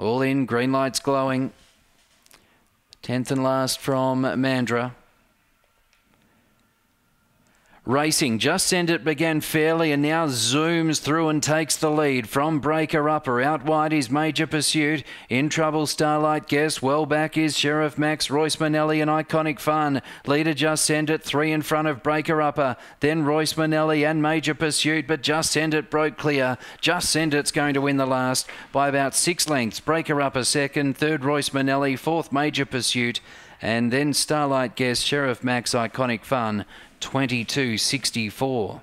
All in, green lights glowing. Tenth and last from Mandurah. Racing, just send it began fairly and now zooms through and takes the lead from Breaker Upper. Out wide is Major Pursuit. In trouble, Starlight Guess. Well back is Sheriff Max, Royce Manelli and Iconic Fun. Leader just send it three in front of Breaker Upper. Then Royce Manelli and Major Pursuit, but just send it broke clear. Just send it's going to win the last by about six lengths. Breaker Upper second, third Royce Manelli, fourth Major Pursuit. And then Starlight Guest, Sheriff Max, Iconic Fun, 2264.